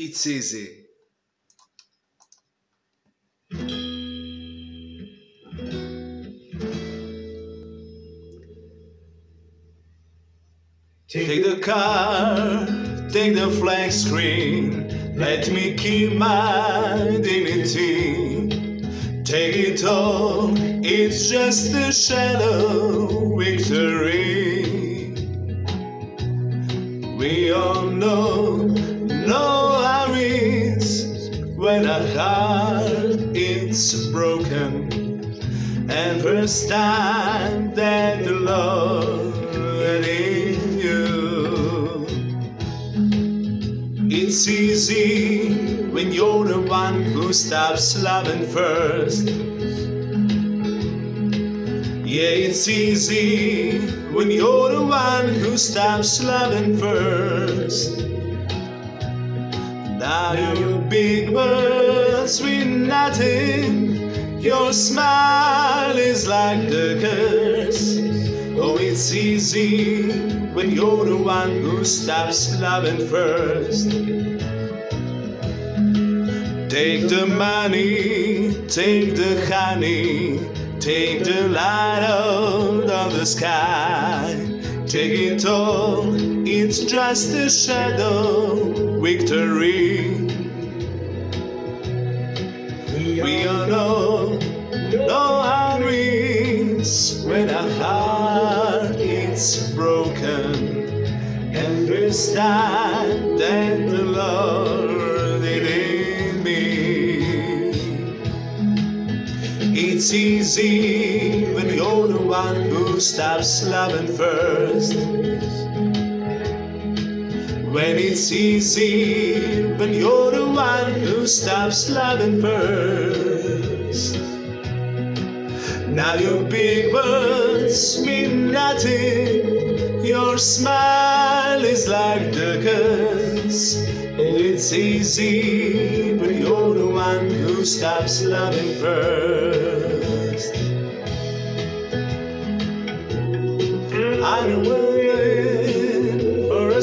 It's easy. Take the car, take the flag screen, let me keep my dignity. Take it all, it's just a shallow victory. We all know, no hurries when a heart is broken. And first time that the Lord in you. It's easy when you're the one who stops loving first. Yeah, it's easy when you're the one who stops loving first. Now your big words mean nothing. Your smile is like the curse. Oh, it's easy when you're the one who stops loving first. Take the money, take the honey, take the light out of the sky. Take it all, it's just a shadow victory. We all know, no hurries when a heart is broken. And this time that the Lord did in me. It's easy when you're the one who stops loving first. When it's easy when you're the one who stops loving first. Now your big words mean nothing. Your smile is like the curse. And it's easy but you're the one who stops loving first. I'm waiting for a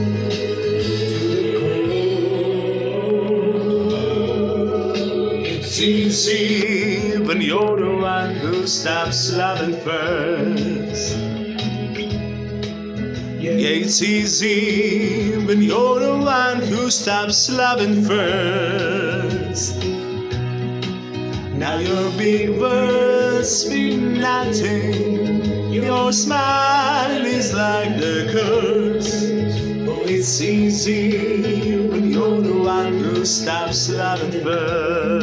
Easy when you're the one who stops loving first. Yeah, it's easy when you're the one who stops loving first. Now your big words mean nothing. Your smile is like the curse. Oh, it's easy when you're the who stops at first.